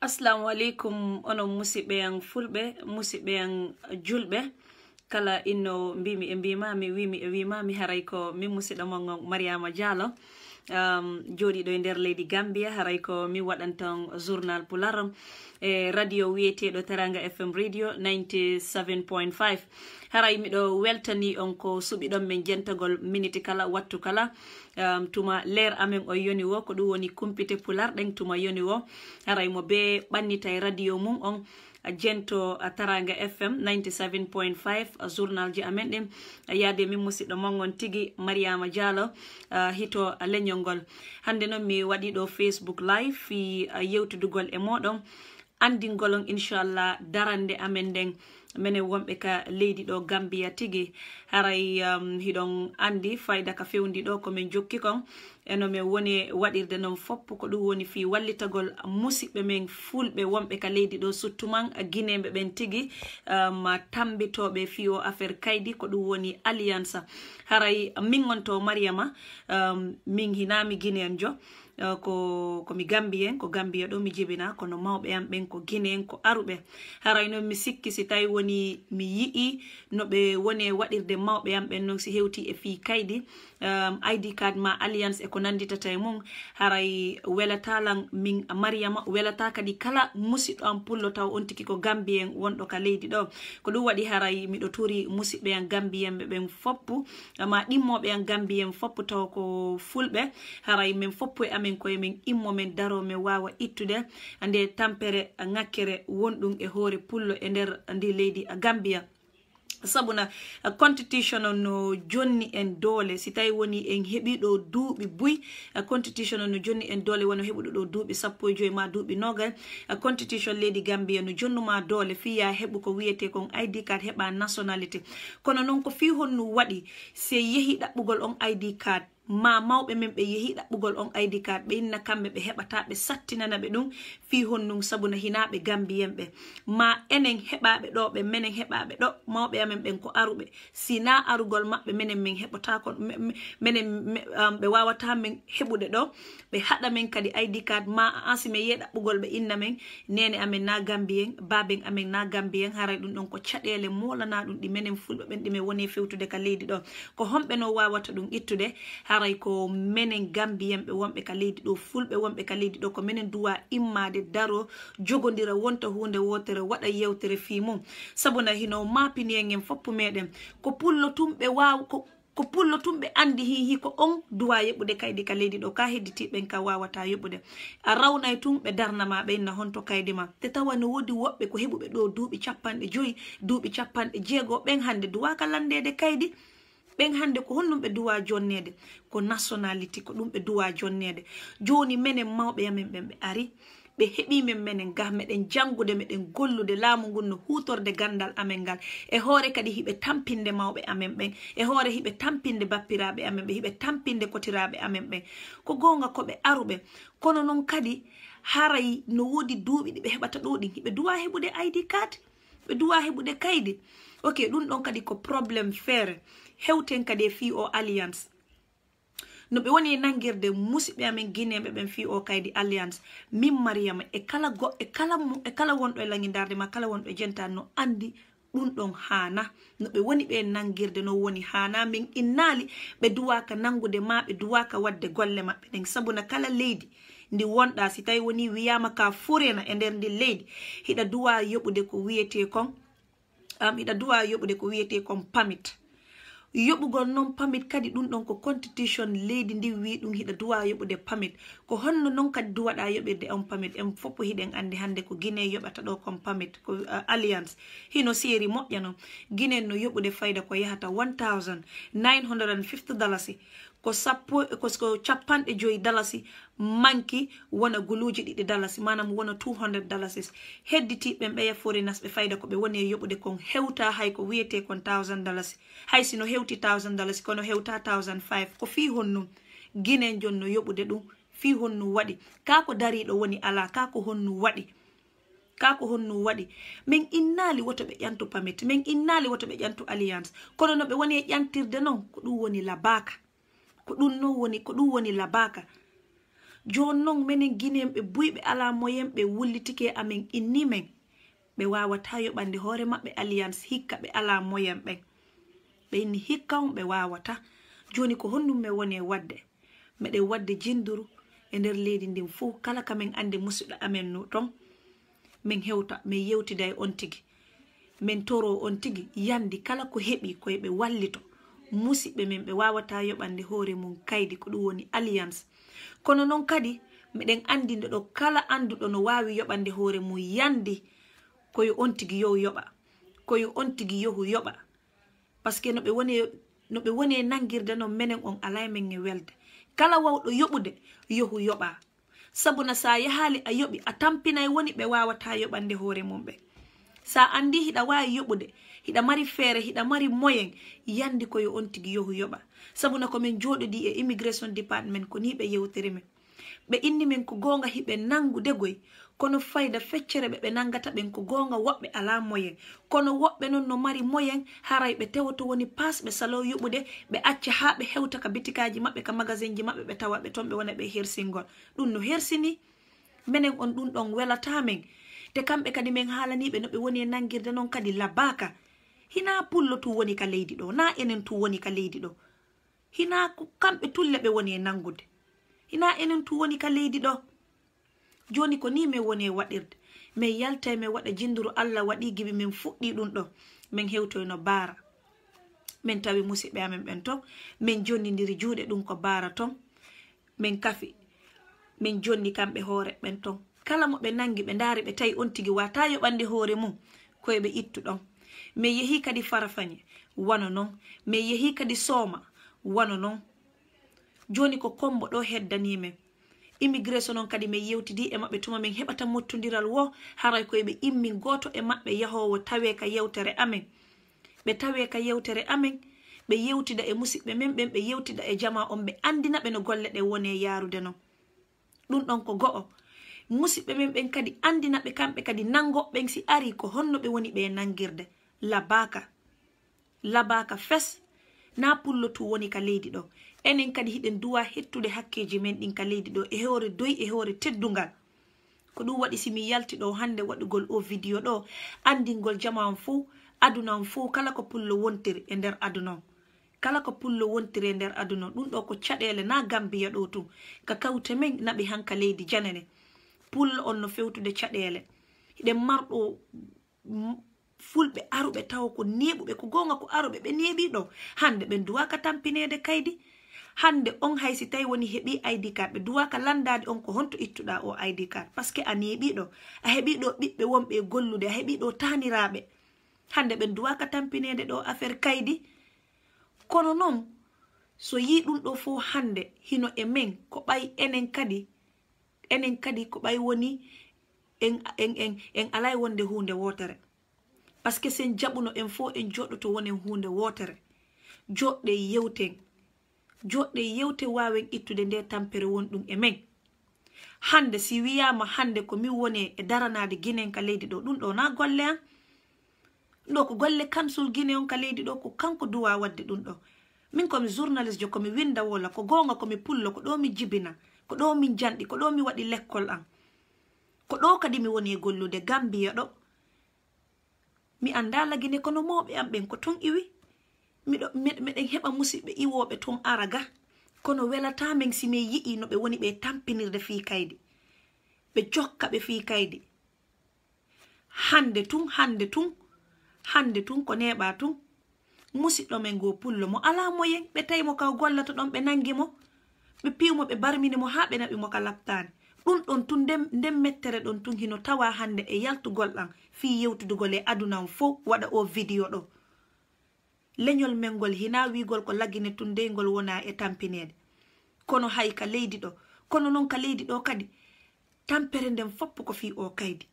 assalamu aleykum onon musidɓe yan fulɓe musidɓe yan julɓe. Kala inno mbimi e mbimami wimi e wimami haray ko min musidɗo mon on mariama dialo um, joɗiɗo e nder leydi gambia haray ko mi waɗantan journal pular e radio wiyeteɗo taranga fm radio 97.5 haray miɗo weltani on ko suɓiɗon men jentagol minute kala wattu kala. Um, tuma leer amen o yoni wo ko ɗum woni kumpite pularɗen tuma yoni wo. Haray mo be ɓannita e radio mum on. jento taranga fm 97.5 journal ji amen ɗin. Yaade min musidɗo mongon tigui mariama dialo hito leñol ngol. Hande noon mi waɗiɗo facebook live fi yewtidugol e moɗon. Andingolon inchallah darande amen nden. Mene wonɓe ka leydi ɗo gambiya tigui haray um, hiɗon andi fayida ka fewndi ɗo komin jokki kon. eno min woni waɗirde noon foppo ko ɗum woni fi wallitagol musidɓe men fulɓe wonɓe ka leydi ɗo suttuman guineɓe ɓen tigui um, tambitoɓe fi o affaire kaydi ko ɗum woni alliance. Haray min gonto mariama um, min hinami guinéen jo. Eh, ko komi gambi en ko gambiya ɗo mi jibina kono mawɓe am ɓen ko guine en ko aruɓe. Haray noon mi sikki si tawi woni mi yi'i no ɓe woni e waɗirde mawɓe am ɓen noon si hewti e fi kaydi. Ehm, um, id card ma alliance e ko nanditata e mum. Haray welatalan min mariama welata kadi kala musidɗo am pullo taw on tiki ko gambi en wonɗo ka leydi ɗo. Ko ɗum waɗi haray miɗo turi musidɓe an gambiyenɓe ɓen foppu. Ma ɗimmoɓe an gambiyen foppu taw ko fulɓe. Haray min foppu e amen amin koye min immo min daro min wawa ittude nde tampere ŋakkere wonɗum e hoore pullo e nder ndi leydi gambia. Sabuna constitution o no jonni en doole. Si tawi woni en heɓiɗo duuɓi buy constitution o no jonni en doole wono heɓuɗo ɗo duuɓi sappo e joyi ma duuɓi nogal constitution leydi gambia no jonnuma doole fiya heɓu ko wiyete kon id card heɓa nationalité kono noon ko fi honno waɗi se yeehi ɗaɓɓugol on id card ma mawɓe men ɓe yehi ɗaɓɓugol on id card ɓe inna kamɓe ɓe heɓata ɓe sattinana ɓe ɗum fi honnum sabuna hinaɓe gambiyen ɓe. Ma enen heɓaɓe ɗo ɓe menen heɓaɓe ɗo mawɓe amen ɓen ko aruɓe. Sina arugol maɓɓe menen min heɓotako menen ɓe wawata min heɓude ɗo ɓe haɗa men kadi id card. Ma ansi min yiye ɗaɓɓugol ɓe inna men nene amen na gambiyen baben amen na gambiyen haray ɗum ɗon ko caɗele molana ɗum ɗi menen fulɓe ɓen ɗi min woni fewtude ka leydi ɗo. Ko homɓe no wawata ɗum ittude ha haray ko menen gambiyanɓe wonɓe ka leydi ɗo fulɓe wonɓe ka leydi ɗo ko minen duwa immade daro jogodira wonta hunde wotere waɗa yewtere fi mum. Sabuna hino mapini en foppu meɗen ko pullo tumɓe waw ko ko pullo tumɓe andi hihi ko on duwa yeɓude kaydi ka leydi ɗo ka hedditiɓen ka wawata yeɓude. A rawnay tum ɓe darnama ɓenna honto kaydi ma. Te tawa no wodi woɓɓe ko heɓuɓe ɗo duuɓi capanɗe joyyi duuɓi capanɗe jeego ɓen hande duwa ka landede kaydi. ɓen hande ko honɗum ɓe duwa jonnede ko nationalité ko ɗum ɓe duwa jonnede joni menen mawɓe yamen ɓen ɓe ari ɓe heɓimen menen ga meɗen jangude meɗen gollude laamu ngun no hutorde gandal amen ngal. E hoore kadi hiɓe tampinde mawɓe amen ɓen e hoore hiɓe tampinde bappiraɓe amen ɓe hiɓe tampinde kotiraɓe amen ɓen. Ko gonga koɓe aruɓe kono noon kadi haray no woodi duuɓi ɗi ɓe heɓata ɗo ɗin hiɓe duwa heɓude id card ɓe duwa heɓude kaydi. Ok ɗum ɗon kadi ko probléme feere. hewten kadi e fi o alliance. No ɓe woni nangirde musidɓe amen guineɓe ɓen fi o kaydi alliance. Min mariama e kala go e kala e kala wonɗo e langidarde ma kala wonɗo e jentan no andi ɗum ɗon hana no ɓe woni ɓe nangirde no woni hana min innali ɓe duwaka nangude ma ɓe duwaka wadde golle maɓɓe. Ɗen sabuna kala leydi ndi wonɗa si tawi woni wiyama ka furena e nder ndi leydi hiɗa duwa yoɓude ko wiyete kon um, hiɗa duwa yoɓude ko wiyete kon pamit. yoɓugol noon pamit kadi ɗum ɗon ko constitution leydi ndi wi ɗum hiɗa duwa yoɓude pamit. Ko honno noon kadi duwaɗa yoɓirde on pamit en foppo hiɗen andi hannde ko guine yoɓata ɗo kon pamit ko uh, alliance. Hino séri moƴƴa noon guinen no yoɓude fayda ko yahata 1950 dalasi ko sappo ko capanɗe joyi dalasi manki wona guluji ɗiɗi dalasi manam wona 200 dalasis. Hedditiɓen ɓeya forinas ɓe fayda ko ɓe woni e yoɓude kon hewta hay ko wiyete kon 1000 dalasi. Hay sino hewti 1000 dalasi kono hewta 1005 ko fi honnum guinen jon no yoɓude ɗum fi honnu waɗi. Ka ko dariɗo woni ala ka ko honnu waɗi. Ka ko honnu waɗi. Min innali woto ɓe ƴantu pamit min innali woto ɓe ƴantu alliance. Kono no ɓe woni e ƴantirde noon ko ɗum woni labaka. ko ɗum non woni ko ɗum woni labaka. Joni noon minen guineyen ɓe buyɓe ala moyen ɓe wullitike amin inni men. Ɓe wawata yoɓande hoore maɓɓe alliance hikka ɓe ala moyen ɓen. Ɓe inni hikka on ɓe wawata. Joni ko honɗum min woni e wadde. Meɗen wadde jinduru e nder leydi ndin fuu kala ka min andi musidɗo amen no ton. Min hewta min yewtida e on tigi. Min toro on tigi yandi kala ko heɓi koyeɓe wallito. musidɓe min ɓe wawata yoɓande hoore mum kaydi ko ɗum woni alliance. Kono noon kadi miɗen andi nde ɗo kala anduɗo no wawi yoɓande hoore mum yandi koyo on tigi yohu yoɓa koyo on tigi yohu yoɓa. Par ce que noɓe woni no ɓe woni e nangirde noon menen on alay men e welde. Kala wawɗo yoɓude yohu yoɓa. Sabuna sa yahali a yoɓi a tampinay woni ɓe wawata yoɓande hoore mum ɓe. sa andi hiɗa wawi yoɓude hiɗa mari feere hiɗa mari moyen yandi koyo on tigi yohu yoɓa. Sabuna komin joɗodi e immigration department ko ni ɓe yewtiri min. Ɓe inni min ko gonga hiɓe nangude goy kono fayda feccere ɓe ɓe nangata ɓen ko gonga woɓɓe ala moyen. Kono woɓɓe noon no mari moyen haray ɓe tewa to woni pas ɓe salo yuɓude ɓe acca ha ɓe hewta ka bitikaji maɓɓe ka magasin ji maɓɓe ɓe tawa ɓe toon ɓe wona ɓe hersingol ɗum no hersini minen on ɗum ɗon welata min. te kamɓe kadi min haalaniɓe no ɓe woni e nangirde noon kadi labaka hina pullo tu woni ka leydi ɗo na enen tu woni ka leydi ɗo. Hina kamɓe tulle ɓe woni e nangude hina enen tu woni ka leydi ɗo. Joni ko ni min woni e waɗirde. Min yalta e min waɗa jinduru allah waɗi gibi min fuɗɗi ɗum ɗo. Min hewtoyno e baara. Min tawi musidɓe amen ɓen ton. Min jonnidiri juuɗe ɗum ko baara ton. Min kafi. Min jonni kamɓe hoore ɓen ton. kala mo ɓe nangi ɓe ndaari ɓe tawi on tigi wata yoɓande hoore mum koye ɓe ittu ɗon min yehi kadi farafañe wano noon min yehi kadi sooma wano noon joni ko kombo ɗo heddanimen immigration noon kadi min yewtidi e maɓɓe tuma min heɓata mottodiral wo haray koye ɓe immin goto e maɓɓe yahowo tawe ka yewtere amen. Ɓe tawe ka yewtere amen ɓe yewtida e musidɓe men ɓen ɓe yewtida e jama on ɓe andina ɓe no golle ɗe woni e yarude noon ɗum ɗon ko go'o. musidɓe men ɓen kadi andinaɓe kamɓe kadi nangoɓɓen si ari ko honno ɓe woni ɓe nangirde. Labaka. Labaka fes. Na pullotu woni ka leydi ɗo. Enen kadi hiɗen duwa hettude hakkeji men ɗin ka leydi ɗo. E hewre doyi e hewre teddugal ko ɗum waɗi simi yalti ɗo hande waɗugol o vidéo ɗo. Andingol jama on fuu aduna on fuu kala ko pullo wontiri e nder aduna on kala ko pullo wontiri e nder aduna ɗum ɗo ko caɗele na gambiya ɗo tun ka kawte men naɓi hanka leydi janene. pul on no fewtude caɗele. Hiɗen marɗo fulɓe aruɓe tawa ko neɓuɓe ko gonga ko aruɓe ɓe neɓi ɗo hande ɓe duwaka tampinede kaydi hande on haysi tawi woni heeɓi id card. Ɓe duwaka landade on ko honto ittuɗa o id card par ce que a neɓiɗo. A heeɓiɗo ɓiɓɓe wonɓe gollude a heeɓiɗo taniraɓe. Hande ɓe duwaka tampinede ɗo affaire kaydi kono noon so yi ɗum ɗo fo hande hino e men ko ɓay enen kadi enen kadi ko ɓay woni en en en en alay wonde hunde wotere. Par ce que sen jaɓuno en fo en joɗoto wonen hunde wotere. Joɗɗe yewten joɗɗe yewte wawen ittude nde tampere won ɗum e men. Hande si wiyama hande ko min woni e daranade guinen ka leydi ɗo ɗum ɗo na golle an. Ɗo ko golle kansul guine on ka leydi ɗo ko kanko duwa wadde ɗum ɗo. Min komi journaliste jo komi winda wola ko gonga komi pullo ko ɗo mi jibina. ko ɗo min janɗi ko ɗo mi waɗi lekkol am. Ko ɗo kadi mi woni e gollude gambiya ɗo. Mi anda lagine kono mawɓe am ɓen ko ton iwi. Miɗo miɗen heɓa musidɓe iwoɓe ton araga. Kono welata men si min yi'i no ɓe woni ɓe tampinirde fi kaydi. Ɓe jokka ɓe fi kaydi. Hande tun hande tun hande tun ko neɓa tun. Musidɗo men go pullo mo. Ala moyen ɓe tawi mo kaw gollato ɗon ɓe nangi mo. ɓe piwmo ɓe barmini mo ha ɓe naɓi mo ka laptani ɗum ɗon tun nden mettere ɗon tun hino tawa hande e yaltugol ɗan fi yewtudugol e adunan fo waɗa o vidiyo ɗo. Leñol men ngol hina wigol ko laggine tun deygol wona e tampinede. Kono hay ka leydi ɗo kono noon ka leydi ɗo kadi tampere nden foppo ko fi o kaydi.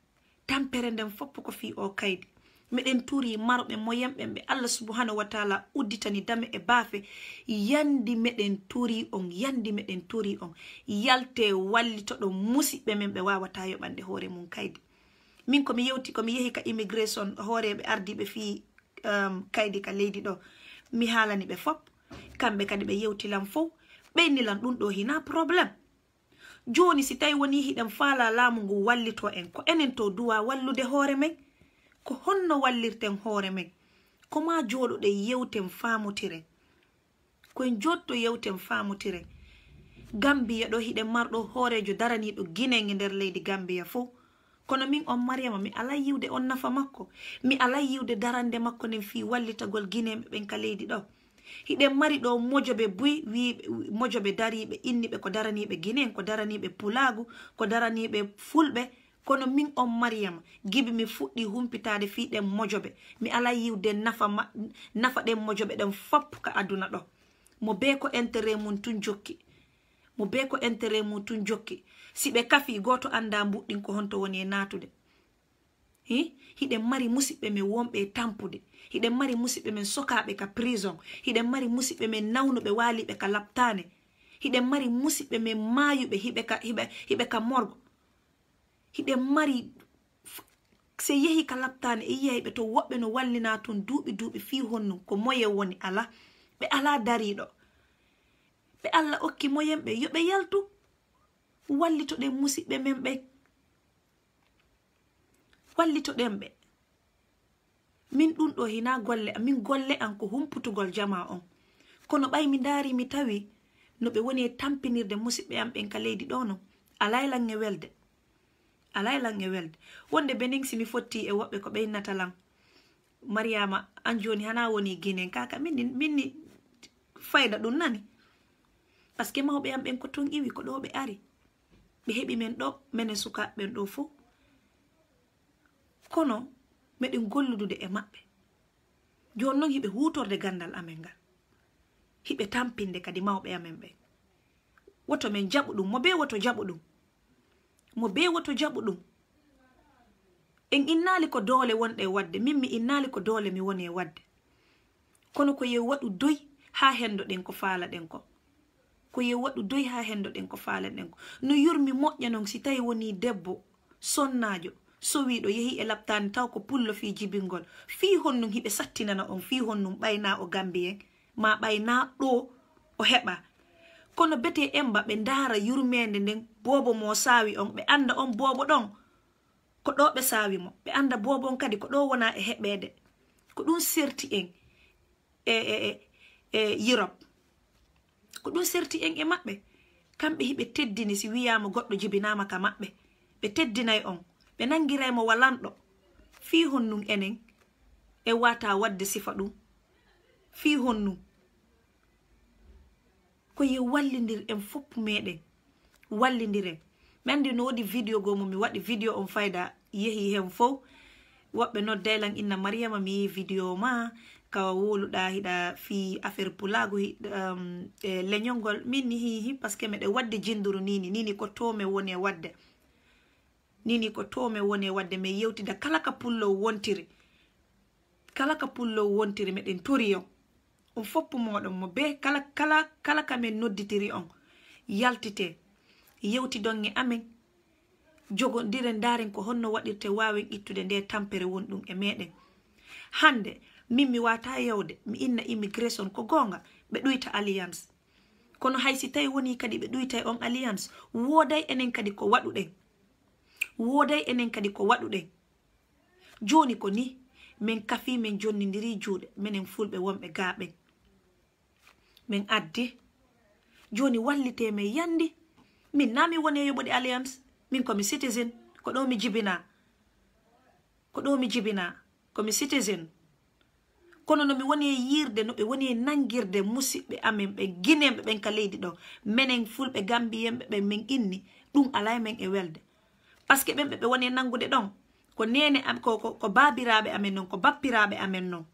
Tampere nden foppo ko fi o kaydi. miɗen turi marɓe moyenɓen ɓe allah subhanahu wa taala udditani dame e baafe. Yandi meɗen turi on yandi meɗen turi on. Yalte wallitoɗo musiɓɓe men ɓe wawata yoɓande hoore mum kaydi. Min komi yewti komi yehi ka immigration hooreɓe ardiɓe fi um, kaydi ka leydi ɗo. Mi haalani ɓe fop kamɓe kadi ɓe yewtilan fof ɓeynilan ɗum ɗo hina probléme joni si tawi woni hiɗen faala laamu ngu wallito en ko enen to duwa wallude hoore men ko honno wallirten hoore men koma joɗoɗen yewten famotiren koen jotto yewten famotiren gambiya ɗo hiɗen marɗo hoorejo daraniɗo guinen e nder leydi gambiya fo kono min on mariama mi alay yiwde on nafa makko. Mi alay yiwde darande makko nden fi wallitagol guineɓe ɓen ka leydi ɗo. Hiɗen mari ɗo mojoɓe buy wiɓe mojoɓe dariɓe inniɓe ko daraniɓe guinen ko daraniɓe pulagu ko daraniɓe fulɓe kono min on mariyama gibi mi fuɗɗi humpitade fi ɗen mojoɓe. Mi ala yiwde nafa nafa ɗen mojoɓe ɗen fappu ka aduna ɗo. Mo be ko intérêt mum tun jokki. Mo be ko intérêt mum tun jokki. Si ɓe kafi goto anda mbuɗɗin ko honto woni e natude hi? Hiɗen mari musidɓe men wonɓe e tampude. Hiɗen mari musidɓe men sokaɓe ka prison. Hiɗen mari musidɓe men nawnuɓe waliɓe ka laptane hiɗen mari musidɓe men maayuɓe hiɓe ka morgo. hiɓe mari se yehi ka laptane e yiyayɓe to woɓɓe no wallina toon duuɓi duuɓi fi honnum ko moye woni ala. Ɓe ala dariɗo ɓe allah okki moyen ɓe yoɓe yaltu wallitoɗen musidɓe men ɓe. Wallitoɗen ɓe. Min ɗum ɗo hina golle min golle an ko humputugol jama on. Kono ɓay mi daari mi tawi no ɓe woni e tampinirde musidɓe am ɓen ka leydi ɗo non alaylan e welde. alaylan e welde. Wonde benin simi fotti e woɓɓe ko ɓeynata lan. Mariama an joni hana woni guinen kaka minni minni fayda ɗum nani. Par ce que mawɓe am ɓen ko ton iwi ko ɗo ɓe ari. Ɓe heɓi men ɗo menen sukaɓeɓen ɗo fo kono meɗen golludude e maɓɓe. Joni noon hiɓe hutorde gandal amen ngal. Hiɓe tampinde kadi mawɓe amen ɓen. Woto men jaɓu ɗum mo be woto jaɓu ɗum. mo be woto jaɓuɗum en innali ko doole wonɗe wadde min mi innali ko doole mi woni e wadde. Kono ko yew waɗu doy ha hendo ɗen ko faala ɗen ko. Ko yew waɗu doy ha hendo ɗen ko faala ɗen ko. No yurmi moƴƴa non si tawi woni debbo sonnajo sowiɗo yehi e labtani taw ko pullo fi jibingol. Fi honnum hiɓe sattinana on fi honnum ɓayna o gambi en ma ɓayna ɗo o heɓa. Kono bete en ba ɓe ndaara yurmede nden bobo mo sawi on ɓe anda on bobo ɗon ko ɗo ɓe sawi mo. Ɓe anda bobo on kadi ko ɗo wona e heɓede ko ɗum serti en e, e e e europe. Ko ɗum serti en e maɓɓe. Kamɓe hiɓe teddini si wiyama goɗɗo jibinama ka maɓɓe. Ɓe teddinay on. Ɓe nangiraymo walanɗo. Fi honnum enen e wata wadde sifa ɗum. Fi honnum ko yo wallidir en foppu meɗen wallidiren mi ndi no wodi vidéo go mo mi waɗi vidéo on fayda yehi hen fo. Woɓɓe noddaylan inna mariama mi yehi vidéo ma ka woluɗa hiɗa fi affaire pulago um, e leñolngol min ni hihi par ce que meɗe wadde jinduru nini nini ko tome woni e wadde. Nini ko tome woni e wadde mi yewtida kala ka pullow wontiri. Kala ka pullow wontiri meɗen tori on. On foppu moɗon mo be kala kala kala kamin nodditiri on. Yaltite yewtidon e amen. Jogodiren daren ko honno waɗirte wawen ittude nde tampere wonɗum e meɗen. Hande min mi wata yewde mi inna immigration ko gonga ɓe ɗuyta alliance. Kono haysi tawi woni kadi ɓe ɗuyta on alliance woday enen kadi ko waɗuɗen. Woday enen kadi ko waɗuɗen. Joni ko ni min kafi min jonnidiri juuɗe minen fulɓe wonɓe gaaɓen. Min addi joni wallite min yandi min na mi woni e yoɓude alliance min komi citizen ko ɗo mi jibina. Ko ɗo mi jibina komi citizen. Kono no mi woni e yirde no ɓe woni e nangirde musidɓe amin ɓe guinenɓe ɓen ka leydi ɗo. Minen fulɓe gambiyenɓe ɓen min inni ɗum alay e men e welde. Par ce que ɓen ɓe ɓe woni e nangude ɗon ko nene ko ko, ko babiraɓe amen noon ko bappiraɓe amen noon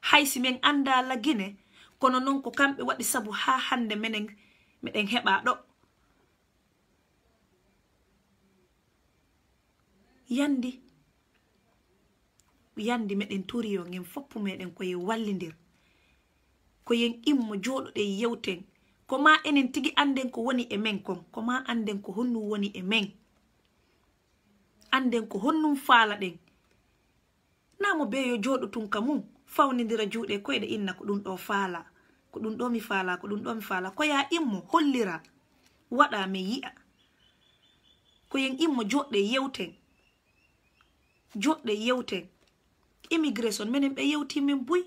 haysi min anda alla guine kono noon ko kamɓe waɗi saabu ha hande menen miɗen heɓa ɗo. yandi. Yandi meɗen turiyo gen foppu meɗen koye wallidir koyen immo joɗoɗe yewten. Ko ma enen tigi anden ko woni e men kon ko ma anden ko honnum woni e men. Anden ko honnum faala ɗen namo be joɗo tun ka mum fawnidira juuɗe koyɗe inna ko ɗum ɗo faala. Ko ɗum ɗo mi faala ko ɗum ɗo mi faala. Koya immo hollira waɗa mi yi'a. Ko yen immo joɗɗe yewten. joɗɗe yewten immigration minen ɓe yewti min buy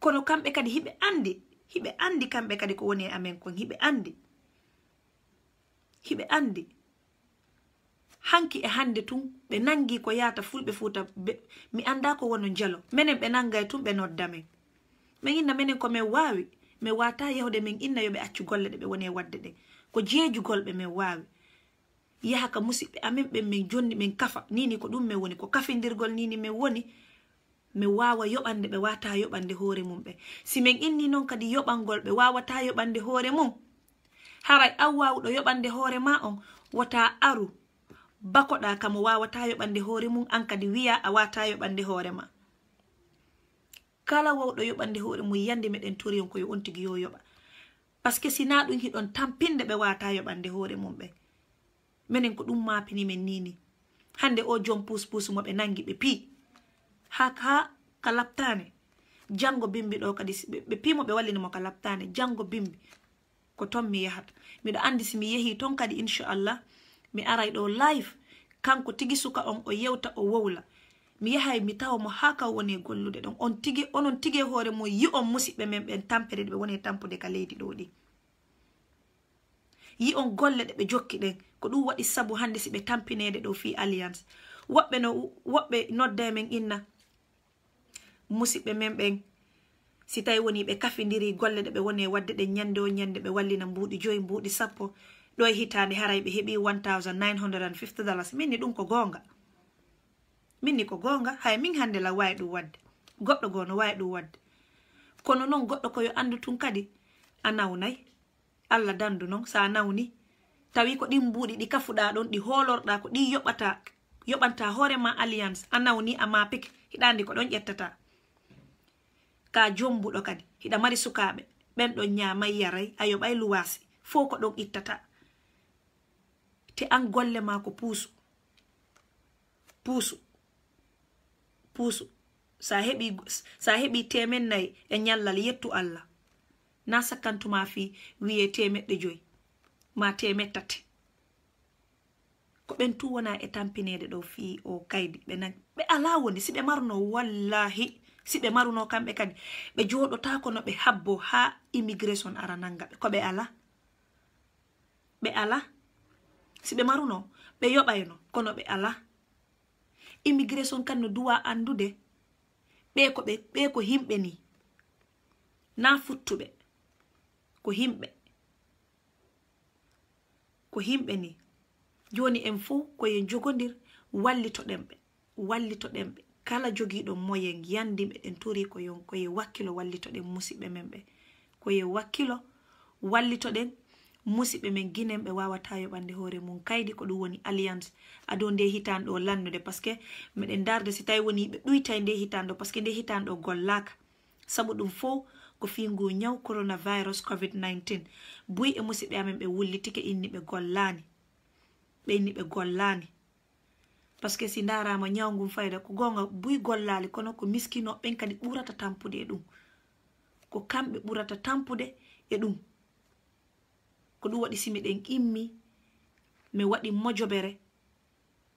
kono kamɓe kadi hiɓe andi hiɓe andi kamɓe kadi ko woni e amen kon hiɓe andi. Hiɓe andi. Hanki e hande tun ɓe nangi ko yata fulɓe fuuta mi anda ko wono jalo minen ɓe nanga e tun ɓe nodda men. Min inna minen komin wawi min wata yahde min inna yoɓe accu golle ɗe ɓe woni e wadde ɗe. Ko jeejugolɓe min wawi yaha ka musidɓe amin ɓen min jonni min kafa. Nini ko ɗum min woni. Ko kafidirgol nini min woni. Min wawa yoɓande ɓe wata yoɓande hoore mum ɓe. Si min inni noon kadi yoɓangol ɓe wawata yoɓande hoore mum. Haray an wawɗo yoɓande hoore ma on wota aru. Bakoɗa kamo wawata yoɓande hoore mum an kadi wiya a wata yoɓande hoore ma. Kala wawɗo yoɓande hoore mum yande meɗen tori on koyo on tigi yo yoɓa. Par ce que sina ɗum hiɗon tampinde ɓe wata yoɓande hoore mum ɓe. Minen ko ɗum mapini men nini? Hande o jom pus pus mo ɓe nangi ɓe pi ha ka laptane jango bimbi ɗo kadi ɓe pimo ɓe wallinimo ka laptane jango bimbi. Ko ton mi yahata miɗo andi si mi yehi ton kadi inchallah mi aray ɗo live kanko tigi suka on o yewta o wowla mi yahay mi tawa mo ha ka woni gollude. Ɗon on tigi onon tigi hoore mo yi on musidɓe men ɓen tampere ɓe woni tampude ka leydi ɗo ɗi yi on golle ɗe ɓe jokki ɗen ko ɗum waɗi sabu hande si ɓe tampinede ɗo fi alliance. Woɓɓe no woɓɓe nodda men inna. Musidɓe men ɓen. Si tawi woni ɓe kafidiri golle ɗe ɓe woni e wadde ɗen ñande o ñande ɓe wallina mbuuɗi joyi mbuuɗi sappo. Ɗo e hitande haray ɓe heeɓi 1950 dollars. Minni ɗum ko goonga. Minni ko goonga. Hay min hande la wawi ɗum wadde. Goɗɗo goo no wawi ɗum wadde. Kono noon goɗɗo koyo andu tun kadi a nawnayi allah dandu non sa nawni tawi ko ɗin mbuuɗi ɗi kafuɗa ɗon ɗi holorɗa ko ɗi yoɓata yoɓanta hoorema alliance a nawni a pik hiɗandi ko ɗon ƴettata. Ka jombuɗo kadi hiɗa mari sukaɓe ɓen ɗon ñamay yaray a yoɓay luwasi fo ko ɗon ittata. Te an golle ma ko puusu puusu puusu. Sa heɓi sa heɓi temen nayi e ñallal yettu allah. na sakkantuma fi wiye temeɗɗe joyi ma temettati. Ko ɓen tu wona e tampinede ɗo fi o kaydi ɓe nag ɓe ala woni si ɓe maruno wallahi si ɓe maruno kamɓe kadi. Ɓe joɗotako no ɓe habbo ha immigration ara nanga ɓe ko ɓe ala? Ɓe ala? Si ɓe maruno ɓe yoɓayno kono ɓe ala? Immigration kan no duwa andude ɓe ko ɓe ɓe ko himɓe ni. Na futtuɓe. ko himɓe. Ko himɓe ni. Joni en fuu koyen jogodir wallitoɗen ɓe wallitoɗen ɓe kala jogiiɗo moyen yandiɓe ɗen tori koyon koye wakkilo wallitoɗen musiɓɓe men ɓe. Koye wakkilo wallitoɗen musiɓɓe men guinen ɓe wawata yoɓande hoore mum. Kaydi ko ɗum woni alliance. Ado nde hitan ɗo lannude par ce que meɗen darde si tawi woni ɓe ɗuytay nde hitan ɗo par ce que nde hitan ɗo gollaka saabu ɗum fo ko fingu nyawu coronavirus covid-19 buy e musidɓe amen ɓe wullitike inni ɓe gollani ɓe inni ɓe gollani par ce que si darama nyawu ngum fayda ko gonga buy gollali kono ko miskinoɓɓen kadi ɓurata tampude e ɗum. Ko kamɓe ɓurata tampude e ɗum. Ko ɗum waɗi simi ɗen immi mi waɗi mojobere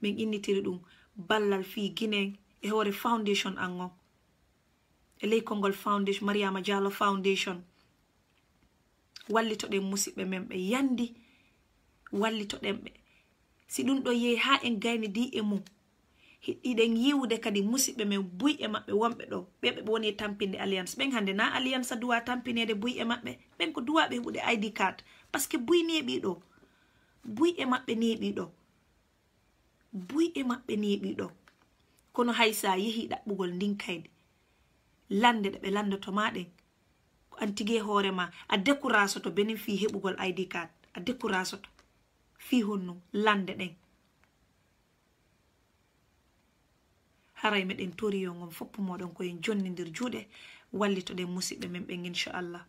min innitiri ɗum ballal fi guinen e hoore foundation an on. e ley konngol foundation mariama diallo foundation. Wallitoɗen musidɓe men ɓe yandi wallitoɗen ɓe. Si ɗum ɗo yehi ha en gayni di e mum hiɗɗiɗen yiwde kadi musidɓe men buyɓe maɓɓe wonɓe ɗo ɓeɓe ɓe woni e tampinde alliance. Ɓen hande na alliance a duwa tampinede buyɓe maɓɓe ɓen ko duwaɓe heɓude id card par ce que buy neɓi ɗo buyɓe maɓɓe neɓi ɗo buyɓe maɓɓe neɓi ɗo. Kono hay sa yehi ɗaɓɓugol ndinkayde lande ɗe ɓe landoto ma ɗen an tigue hoorema a décourasoto benin fi heɓugol id card a décourasoto fi honno lande ɗen. Haray meɗen toriyo gon foppu moɗon koyen jonnidir juuɗe wallitoɗen musidɓe men ɓen inchallah.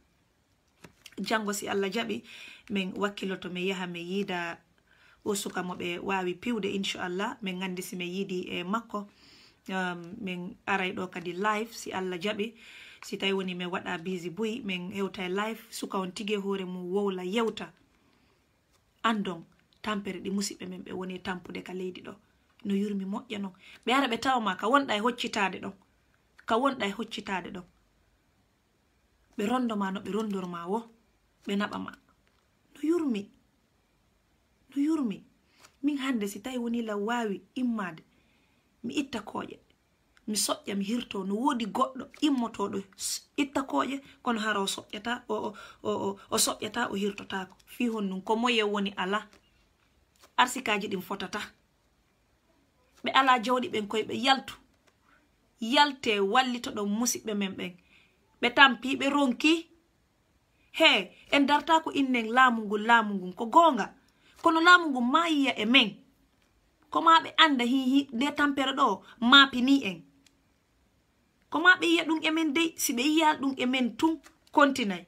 Janggo si allah jaaɓi min wakkiloto min yaha min yiida o suka mo ɓe waawi piwde inchallah. Min gandi si min yiidi e makko. um, min aray ɗo kadi live si allah jaɓi. Si tawi woni min waɗa bisi boyi min hewta e live. Suka on tigue hoore mum wowla yewta. Andon tampere ɗi musidɓe men ɓe woni tampude ka leydi ɗo. No yurmi moƴƴa non. Ɓe ara ɓe tawama ka wonɗa e hoccitade ɗon ka wonɗa e hoccitade ɗon ɓe rondoma no ɓe rondorma wo. Ɓe naɓama no yurmi. No yurmi. Min hande si tawi woni law wawi immade mi itta kooƴe mi soƴƴa mi hirto no woodi goɗɗo immotoɗo itta kooƴe kono hara o soƴƴata o soƴƴata o hirtotako fi hon nun ko moye woni ala. Arsikaji ɗin fotata. Ɓe ala jawɗi ɓen koye ɓe yaltu. Yalte wallito ɗon musidɓe men ɓen. Ɓe tampi ɓe ronki. He en darta ko innen laamu ngun laamu ngun ko goonga. Kono laamu ngun ma yiya e men. koma ɓe anda hihi nde tampere ɗo mapini en. Koma ɓe yiya ɗum emen dey si ɓe yiya ɗum emen tun continay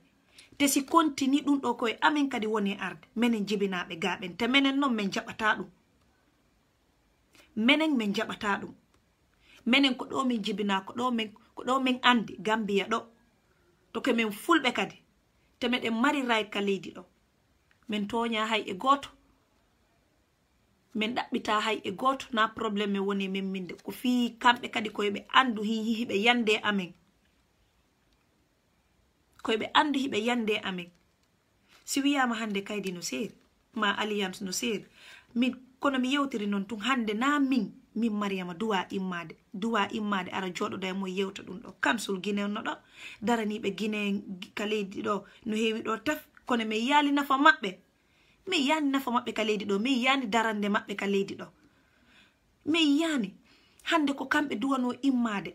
te si contini ɗum ɗo koye amin kadi woni e arde. Minen jibinaɓe gaɓen te minen noon min jaɓata ɗum. Minen min jaɓata ɗum. Minen ko ɗo min jibina ko ɗo min ko ɗo min andi gambiya ɗo. To ko min fulɓe kadi te meɗen mari rayt ka leydi ɗo. Min toña hay e goto min ɗaɓɓita hay e goto na probléme min woni min minde. Ko fi kamɓe kadi koyeɓe andu hihiɓe yande amin koyeɓe andu hiɓe yande amin si wiyama hande kaydi no seeri ma alliance no seeri. Min kono mi yewtiri noon tun hande na min min mariama duwa immade. Duwa immade ara joɗoɗa e mo yewta ɗum ɗo. Kansul guinenno ɗo. Daraniɓe guine ka leydi ɗo no heewi ɗo tef kono min yaali nafa maɓɓe. min yani nafa maɓɓe ka leydi ɗo? Min yani darande maɓɓe ka leydi ɗo? Min yani hande ko kamɓe duwano immade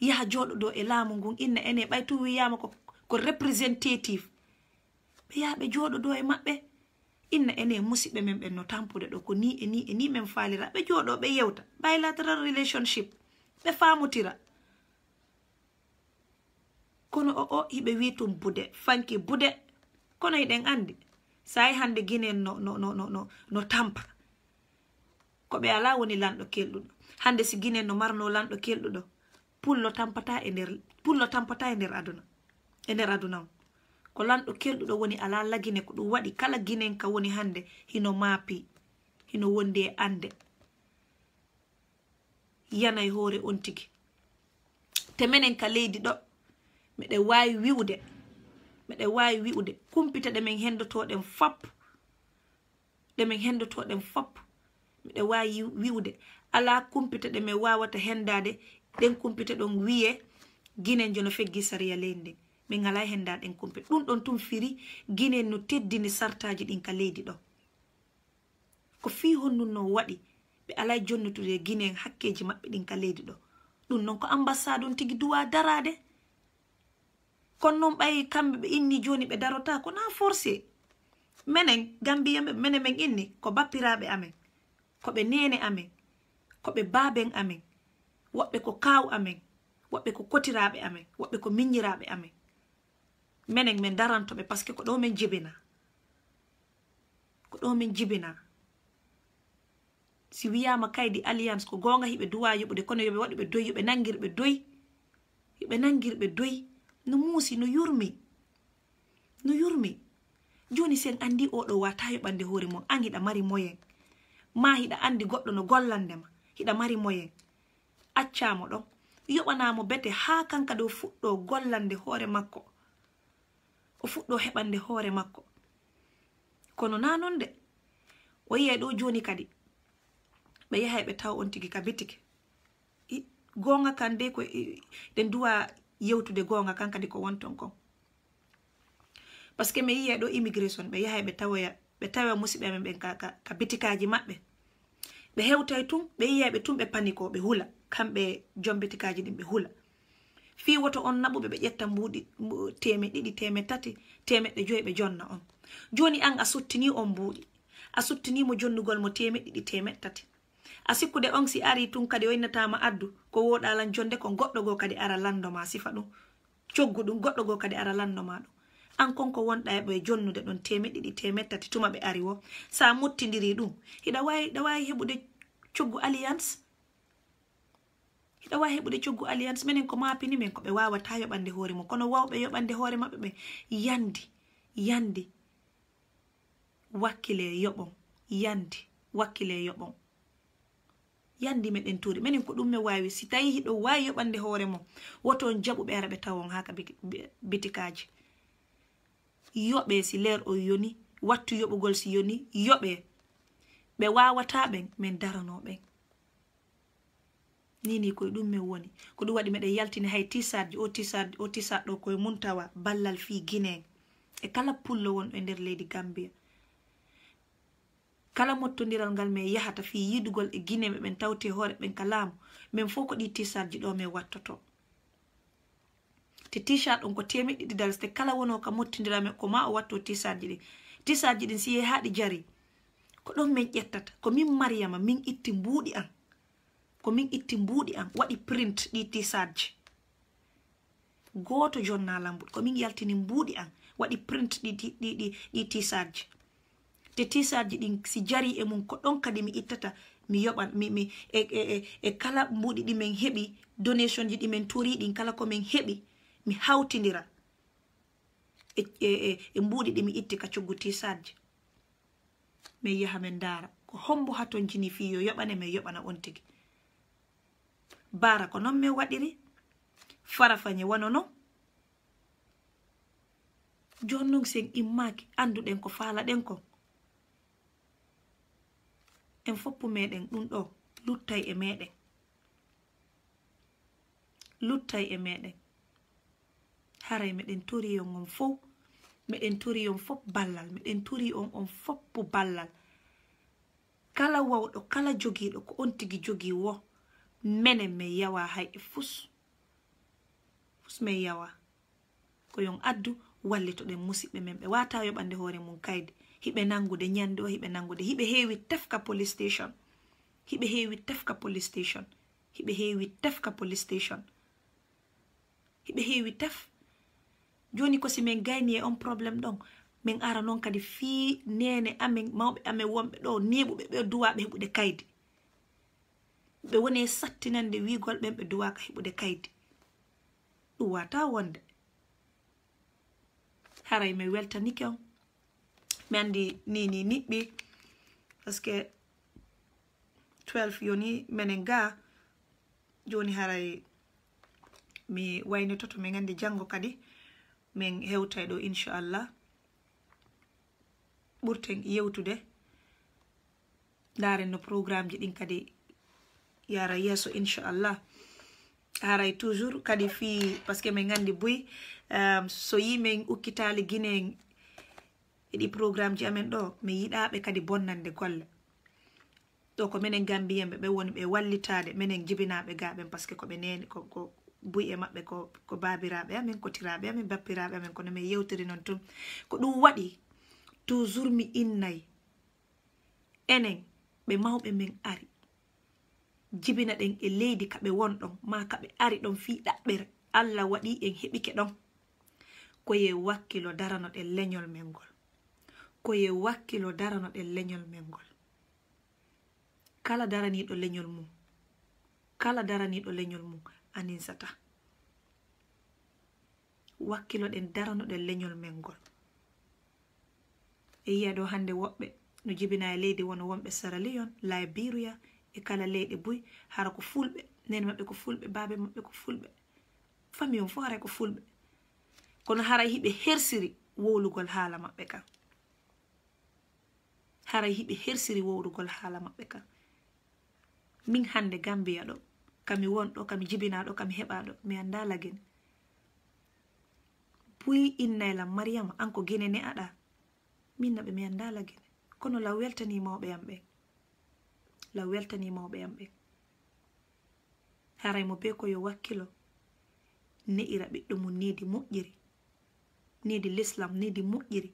yaha joɗo ɗo e laamu ngun inna ene e ɓay tu wiyama ko ko représentative ɓe yaha ɓe jooɗo ɗo e maɓɓe inna ene e musidɓe men ɓen no tampude ɗo ko ni e ni e ni min falira ɓe jooɗo ɓe yewta. Bilateral relationship ɓe famotira kono o o hiɓe wi tum bude fanki bude kono eɗen andi sayi hande guinen no no no no no no tampa. Ko ɓe ala woni lanɗo kelɗuɗo. Hande si guinen no marno lanɗo kelɗuɗo pullo tampata e nder pullo tampata e nder aduna e nder aduna o. Ko lanɗo kelɗuɗo woni ala lagine ko ɗum waɗi kala guinen ka woni hande hino maapi hino wondi e ande. Yanay hoore on tigi. Te menen ka leydi ɗo miɗen wawi wiwde miɗen wawi wi'ude kumpita ɗe min hendotoɗen fop. Ɗe min hendotoɗen fop. Miɗen wawi wi'ude. Ala kumpita ɗe min wawata hendade ɗen kumpita ɗon wiye guinen jo no feggi sariya leydi ndin. Min ngala hendaɗen kumpita. Ɗum ɗon tum firi guinen no teddini sartaji ɗin ka leydi ɗo. Ko fi honnun no waɗi ɓe alay jonnotude guinen hakkeji maɓɓe ɗin ka leydi ɗo. Ɗum noon ko ambassade on tigui duwa darade kono noon ɓayi kamɓe ɓe inni joni ɓe darota ko na forcé. Menen gambiyaɓe menen men inni ko bappiraɓe amen koɓe nene amen koɓe baben amen woɓɓe ko kaw amen woɓɓe ko kotiraɓe amen woɓɓe ko miñiraɓe amen. Menen min darantoɓe par ce que ko ɗo min jibina. Ko ɗo min jibina. Si wiyama kaydi alliance ko gonga hiɓe duwa yoɓude kono yoɓe waɗi ɓe doyi yoɓe nangirɓe doyi yoɓe nangirɓe doyi. no muusi no yurmi no yurmi. Joni sen andi oɗo wata yoɓande hoore mum an hiɗa mari moyen. Ma hiɗa andi goɗɗo no gollandema hiɗa mari moyen. Accamo ɗon yoɓanamo bete ha kanka ɗo fuɗɗo gollande hoore makko. O fuɗɗo heɓande hoore makko. Kono na non de o yiyay ɗo joni kadi. Ɓe yahay ɓe taw on tigi ka bitike gonga kan de ko ɗe duwa yewtude goonga kan kadi ko wonton kon. Par ce que mi yiya ɗo immigration ɓe yahay ɓe tawoya ɓe tawa musidɓe men ɓen ka bitikaji maɓɓe. Ɓe hewtay tun ɓe yiyay ɓe tun ɓe paniko ɓe hula. Kamɓe jom bitikaji ɗin ɓe hula. Fi woto on naɓuɓe ɓe ƴetta mbuɗi teme ɗiɗi teme tati temeɗɗe joyi ɓe jonna on. Joni an a suttini on mbuɗi a suttinimo jonnugol mo teme ɗiɗi temeɗ tati. a sikkude on si ari tun kadi o innatama addu ko woɗalan jonde ko goɗɗo go kadi ara landoma sifa ɗum. Coggu ɗum goɗɗo go kadi ara landoma ɗum. An konko wonɗa e ɓoye jonnude ɗon temeɗiɗi temettati tuma ɓe ari wo. Sa muttidiri ɗum hiɗa wawi ɗa wawi heɓude coggu alliance? Hiɗa wawi heɓude coggu alliance? Minen ko mapini men koɓe wawata yoɓande hoore mum. Kono wawɓe yoɓande hoore maɓɓe ɓe yandi yandi. Wakkile yoɓon yandi wakkile yoɓon. yandi meɗen tuuri minen ko ɗum mi wawi. Si tawi hiɗo wawi yoɓande hoore mum woto on jaɓuɓe ara ɓe tawon haka bitikaji. Yoɓe si ler o yoni wattu yoɓugol si yoni yoɓe. Ɓe wawata ɓen min darano ɓen. Nini koye ɗum min woni. Ko ɗum waɗi meɗen yaltini hay tisarji o tisarji o tisarɗo koye mum tawa ballal fi guine e kala pullo wonɗo e nder leydi gambia. kala mottodiral ngal min yahata fi yidugol e guine me ɓen tawte hoore ɓen ka laamu. Min fof ko ɗi tisaji ɗo min wattoto. Te tichat ɗon ko temeɗɗi ɗi dalte kala wono ka mottidiramen ko ma o watto tisaji ɗin tisaji ɗin si yehi ha ɗi jari. Ko ɗon min ƴettata ko min mariyama min itti mbuuɗi an ko min itti mbuuɗi an waɗi print ɗi tisat ji. Goto jonna lambuɗ komin yaltini mbuuɗi an waɗi print ɗi ɗi ɗi ɗi te tisaji ɗin si jari e mum ko ɗon kadi mi ittata mi yoɓan mi e, e, e, e kala mbuɗi ɗi min heɓi donation ji ɗi min tori ɗin kala ko min heɓi mi hawtidira e, e, e, e mbuɗi ɗi mi itti ka coggu tisaji min yaha min ndaara. Ko hombo haton jini fi yo yoɓane min yoɓana on tigi. Bara ko noon min waɗiri farafañe wano noon jonnon sen immaki anduɗen ko faalaɗen kon en foppu meɗen ɗum ɗo luttay e meɗen. Luttay e meɗen. Haray meɗen tori on on fo meɗen tori on fop ballal meɗen tori on on foppu ballal. Kala wawɗo kala jogiiɗo ko on tigi jogi wo menen min yawa hay e fus fus min yawa. Ko yon addu wallitoɗen musidɓe men ɓe wata yoɓande hoore mum kayde. hiɓe nangude ñande o hiɓe nangude hiɓe heewi tefka police station hiɓe heewi tefka police station hiɓe heewi tefka police station hiɓe heewi tef. Joni ko si min gayni e on probléme ɗon min ara noon kadi fii nene amin mawɓe amin wonɓe ɗo neɓuɓe ɓe duwaɓe heɓude kaydi. Ɓe woni e sattinande wigol ɓen ɓe duwaka heɓude kaydi. Ɗum wata wonde. Haray mi weltanike on. Mi andi nini niɓɓi que 12 yoni menen ga joni haray mi waynitoto min andi jango kadi min hewtay ɗo inchallah ɓurten yewtude ndaren no programme ji ɗin kadi yara yesso inchallah haray toujours kadi fi par que min gandi buy um, so yimin ukkitali guine ɗiɗi programme ji amen ɗo mi yiɗaɓe kadi bonnande golle. Ɗo ko minen gambiyenɓe ɓe woni ɓe wallitade minen jibinaɓe gaɓen par ce que koɓe neni ko buy e maɓɓe ko ko babiraɓe amin ko tiraɓe amin bappiraɓe amin kono min yewtiri noon tun. Ko ɗum waɗi toujours mi innayi enen ɓe mawɓe min ari. Jibina ɗen e leydi kaɓe wonɗon ma kaɓe ari ɗon fi ɗaɓɓere. Allah waɗi en heɓike ɗon. Koye wakkilo darano ɗen leñol men ngol. koye wakkilo darano ɗen leñol men ngol kala daraniɗo leñol mum. Kala daraniɗo leñol mum aninsata wakkilo ɗen darano ɗen leñol men ngol e yiya ɗo hannde woɓɓe. No jibina e leydi wono wonɓe sara liyon liberia e kala leyɗe buy hara ko fulɓe nene maɓɓe ko fulɓe baabe maɓɓe ko fulɓe. Fami on fo haray ko fulɓe. Kono haray hiɓe hersiri wowlugol haala maɓɓe kan hara hiɓe hersiri wowrugol haala maɓɓe kam min hande gambiya ɗo kami wonɗo kami jibinaɗo kami heɓaɗo mi anda lagen. Puyi innaylam mariama an ko genene aɗa minna ɓe mi anda lagen. Kono law weltani mawɓe yam ɓe? Law weltani mawɓe yam ɓe? Haray mo be ko yo wakkilo ne'ira ɓiɗɗo mum nedi moƴƴiri nedi l'islam nedi moƴƴiri.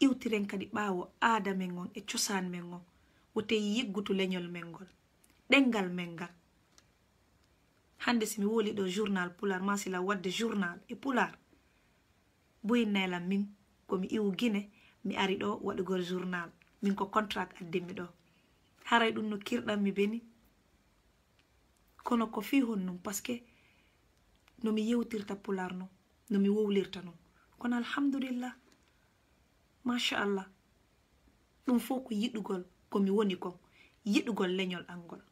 iwtiren kadi ɓaawo aada men on e cosaan men on wote yiggutu leñol men ngol ɗengal men ngal. Hande simi woli ɗo journal pular ma sila wadde journal e pular boyinnaylam min komi iwu guine mi ari ɗo waɗugol journal min ko contract addinmi ɗo. Haray ɗum no kirɗanmi beni. Kono ko fi hon num par ce que nomi yewtirta pular no nomi wowlirta num kono alhamdulillah machallah ɗum fo ko yiɗugol komi woni kon. Yiɗugol leñol angol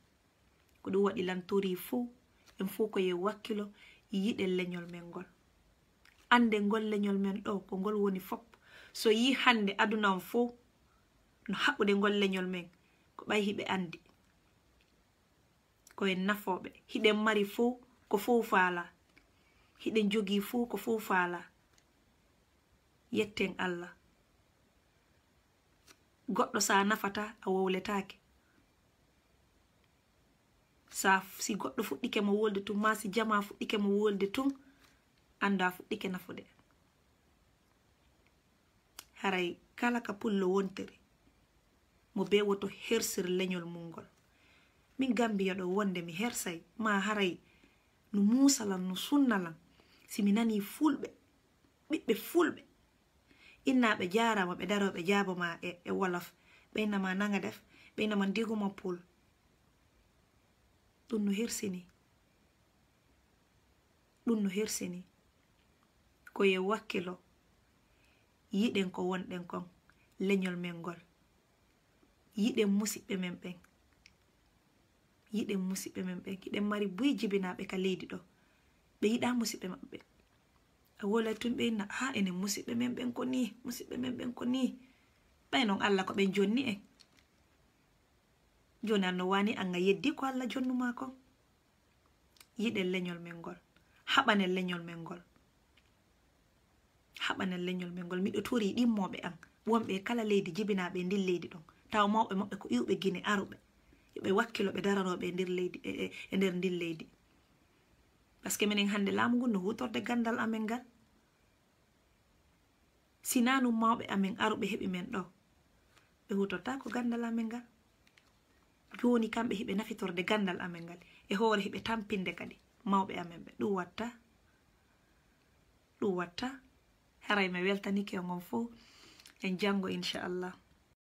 ko ɗum waɗi lantori fuu en fof koye wakkilo yiɗen leñol men ngol. Ande ngol leñol men ɗo ko ngol woni fop so yi hande aduna on fof no haɓɓude ngol leñol men ko ɓay hiɓe andi ko en nafoɓe hiɗen mari fuu ko fuu faala. Hiɗen jogii fuu ko fuu faala. Yetten allah. Goɗɗo sa nafata a wowletake sa si goɗɗo fuɗɗike mo wolde tum ma si jama fuɗɗike mo wolde tum anda fuɗɗike nafude haray kala ka pullo wontiri mo be woto hersir leñol mungol min gambiya ɗo wonde mi hersay ma haray no musalan no sunnalan simi nani fulɓe ɓiɓɓe fulɓe innaɓe jarama ɓe daroɓe jaboma e, e wolof. Ɓeynama naga def ɓeynama ndiguma pul. Ɗum no hersini ɗum no hersini koye wakkilo. Yiɗen ko wonɗen kon leñol men ngol. Musidɓe men ɓen. Yiɗen musidɓe men ɓen. Hiɗen mari buyi jibinaɓe ka leydi ɗo. Ɓe yiɗa musidɓe maɓɓe wolay tun ɓe na ah, ha enen musidɓe men ɓen ko ni musidɓe men ɓen ko ni ɓay noon allah ko ɓen jonni en. Joni anno wani anga yeddi ko allah jonnuma ko yiɗen leñol men ngol haɓanen leñol men ngol haɓanen leñol men ngol. Miɗo tori ɗimmoɓe an wonɓe kala leydi jibinaɓe e leydi ɗon. Taw mawɓe maɓɓe ko iwɓe guine aruɓe. Yoɓe wakkilo ɓe daranoɓe e nder leydi e, e, e nder ndin leydi. par ce que minen hannde laamu ngu no hutorde gandal amen ngal. Sinanu mawɓe amen aruɓe heɓi men ɗo. Ɓe hutorta ko gandal amen ngal. Joni kamɓe heɓe nafitorde gandal amen ngal. E hoore heɓe tampinde kadi mawɓe amen ɓe. Ɗum watta ɗum watta. Haray mi weltanike e o gon fo en jango inchallah.